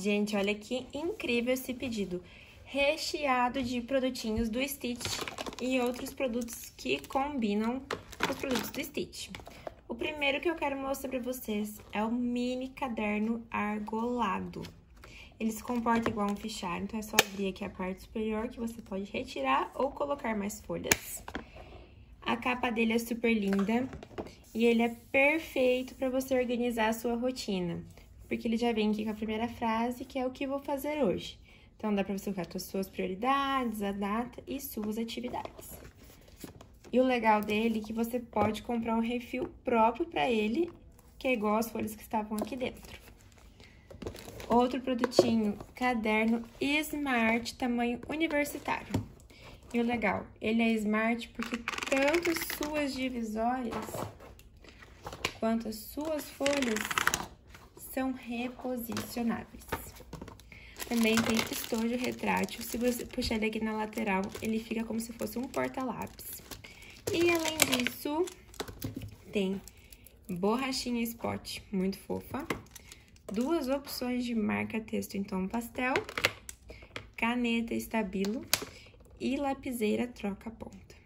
Gente, olha que incrível esse pedido. Recheado de produtinhos do Stitch e outros produtos que combinam com os produtos do Stitch. O primeiro que eu quero mostrar para vocês é o mini caderno argolado. Ele se comporta igual um fichário, então é só abrir aqui a parte superior que você pode retirar ou colocar mais folhas. A capa dele é super linda e ele é perfeito para você organizar a sua rotina porque ele já vem aqui com a primeira frase, que é o que vou fazer hoje. Então, dá para você colocar as suas prioridades, a data e suas atividades. E o legal dele é que você pode comprar um refil próprio para ele, que é igual as folhas que estavam aqui dentro. Outro produtinho, caderno Smart, tamanho universitário. E o legal, ele é Smart porque tanto suas divisórias quanto as suas folhas são reposicionáveis. Também tem estojo retrátil, se você puxar ele aqui na lateral, ele fica como se fosse um porta-lápis. E além disso, tem borrachinha spot, muito fofa, duas opções de marca-texto em tom pastel, caneta estabilo e lapiseira troca-ponto.